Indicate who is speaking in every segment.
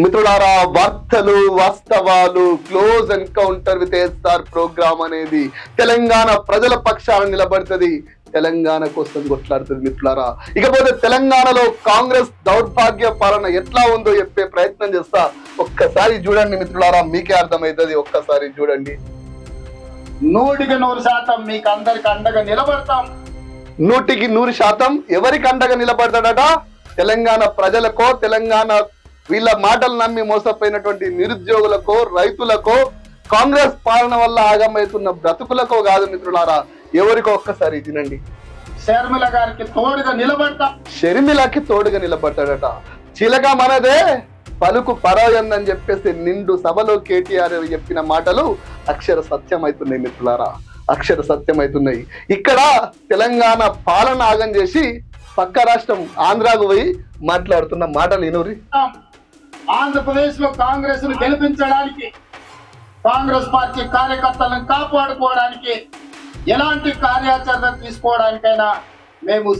Speaker 1: మిత్రులారా వార్తలు వాస్తవాలు close encounter with SR programme అనేది తెలంగాణ ప్రజల పక్షాన నిలబడుతుంది. తెలంగాణ కోసం కొట్లాడుతుంది మిత్రులారా. ఇకపోతే తెలంగాణలో కాంగ్రెస్ దౌర్భాగ్య పాలన ఎట్లా ఉందో చెప్పే ప్రయత్నం చేస్తా. ఒక్కసారి చూడండి మిత్రులారా మీకే అర్థమవుతుంది ఒక్కసారి చూడండి.
Speaker 2: నూటికి నూరు శాతం మీకు అందరికి అండగా నిలబడతాం.
Speaker 1: నూటికి నూరు శాతం ఎవరికి అండగా నిలబడతాడట? తెలంగాణ ప్రజలకో తెలంగాణ వీళ్ళ మాటలు నమ్మి మోసపోయినటువంటి నిరుద్యోగులకో రైతులకో కాంగ్రెస్ పాలన వల్ల ఆగమవుతున్న బ్రతుకులకో కాదు మిత్రులారా ఎవరికో ఒక్కసారి తినండి.
Speaker 2: షర్మిల గారికి తోడుగా నిలబడతాం.
Speaker 1: షర్మిలకి తోడుగా నిలబడతాడట చిలక మనదే పలుకు పరాయందని చెప్పేసి నిండు సభలో కేటీఆర్ చెప్పిన మాటలు అక్షర సత్యం అవుతున్నాయి మిత్రులారా అక్షర సత్యం అవుతున్నాయి ఇక్కడ తెలంగాణ పాలన ఆగం చేసి పక్క రాష్ట్రం ఆంధ్రాకు పోయి మాట్లాడుతున్న మాటలు ఇనురి
Speaker 2: ఆంధ్రప్రదేశ్లో కాంగ్రెస్ను గెలిపించడానికి కాంగ్రెస్ పార్టీ కార్యకర్తలను కాపాడుకోవడానికి ఎలాంటి కార్యాచరణ తీసుకోవడానికైనా మేము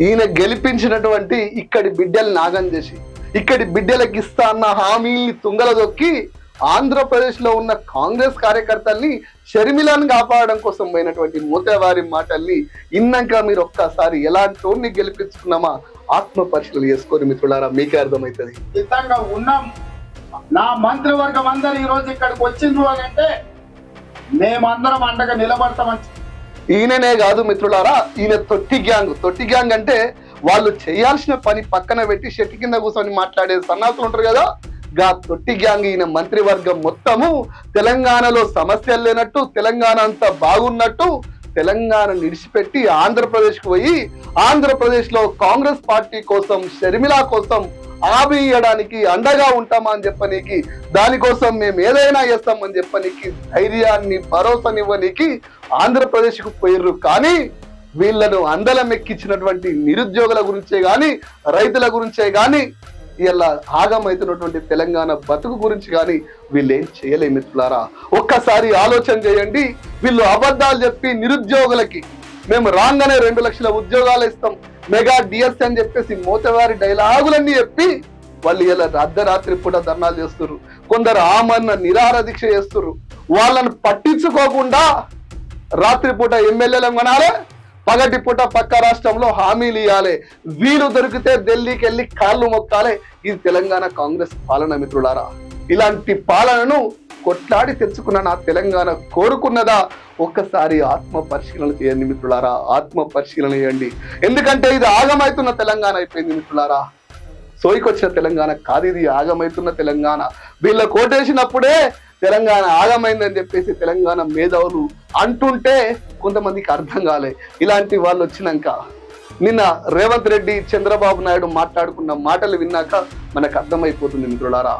Speaker 1: ఈయన గెలిపించినటువంటి ఇక్కడి బిడ్డలు నాగం చేసి ఇక్కడి బిడ్డలకు ఇస్తా అన్న హామీల్ని తుంగల దొక్కి ఆంధ్రప్రదేశ్లో ఉన్న కాంగ్రెస్ కార్యకర్తల్ని షర్మిలను కాపాడడం కోసం పోయినటువంటి మూతవారి మాటల్ని ఇన్నాక మీరు ఒక్కసారి ఎలాంటి గెలిపించుకున్నామా ఆత్మ పరిశీలన చేసుకొని మిత్రులారా మీకే అర్థమవుతుంది.
Speaker 2: సిద్ధంగా ఉన్నాం. నా మంత్రివర్గం అందరు ఈ రోజు ఇక్కడికి వచ్చిండ్రు అని అంటే మేమందరం అండగా నిలబడతామని
Speaker 1: ఈయననే కాదు మిత్రులారా ఈయన తొట్టి గ్యాంగ్. తొట్టి గ్యాంగ్ అంటే వాళ్ళు చేయాల్సిన పని పక్కన పెట్టి చెట్టు కింద కూర్చొని మాట్లాడే సన్నాసులు ఉంటారు కదా గా తొట్టి గ్యాంగ్ ఈయన మంత్రివర్గం మొత్తము తెలంగాణలో సమస్యలు లేనట్టు తెలంగాణ అంతా బాగున్నట్టు తెలంగాణ నిడిచిపెట్టి ఆంధ్రప్రదేశ్కు పోయి ఆంధ్రప్రదేశ్లో కాంగ్రెస్ పార్టీ కోసం షర్మిల కోసం హామీ అండగా ఉంటామా అని చెప్పనీకి దానికోసం మేము ఏదైనా చేస్తామని చెప్పనీకి ధైర్యాన్ని భరోసానివ్వనీకి ఆంధ్రప్రదేశ్కు పోయిర్రు. కానీ వీళ్ళను అందలం ఎక్కించినటువంటి నిరుద్యోగుల గురించే కానీ రైతుల గురించే కానీ ఇలా ఆగమైతున్నటువంటి తెలంగాణ బతుకు గురించి కానీ వీళ్ళు ఏం చేయలే మిత్రులారా. ఒక్కసారి ఆలోచన చేయండి. వీళ్ళు అబద్ధాలు చెప్పి నిరుద్యోగులకి మేము రాగానే రెండు లక్షల ఉద్యోగాలు ఇస్తాం. మెగా డిఎస్ అని చెప్పేసి మోతవారి డైలాగులన్నీ చెప్పి వాళ్ళు ఇలా అర్ధరాత్రి పూట ధర్నాలు చేస్తున్నారు కొందరు ఆమన్న నిరాహార దీక్ష చేస్తున్నారు వాళ్ళని పట్టించుకోకుండా రాత్రిపూట ఎమ్మెల్యేలను కొనాలి? పగటి పూట పక్క రాష్ట్రంలో హామీలు ఇవ్వాలి వీలు దొరికితే ఢిల్లీకి వెళ్ళి కాళ్ళు మొక్కాలే. ఇది తెలంగాణ కాంగ్రెస్ పాలన మిత్రులారా. ఇలాంటి పాలనను కొట్లాడి తెచ్చుకున్న నా తెలంగాణ కోరుకున్నదా? ఒక్కసారి ఆత్మ పరిశీలన చేయండి మిత్రులారా. ఆత్మ పరిశీలన చేయండి. ఎందుకంటే ఇది ఆగమైతున్న తెలంగాణ అయిపోయింది మిత్రులారా. సోయికొచ్చిన తెలంగాణ కాదు ఇది ఆగమైతున్న తెలంగాణ. వీళ్ళ కోటేసినప్పుడే తెలంగాణ ఆగమైందని చెప్పేసి తెలంగాణ మేధావులు అంటుంటే కొంతమందికి అర్థం కాలే. ఇలాంటి వాళ్ళు వచ్చినాక నిన్న రేవంత్ రెడ్డి చంద్రబాబు నాయుడు మాట్లాడుకున్న మాటలు విన్నాక మనకు అర్థమైపోతుంది మిత్రులారా.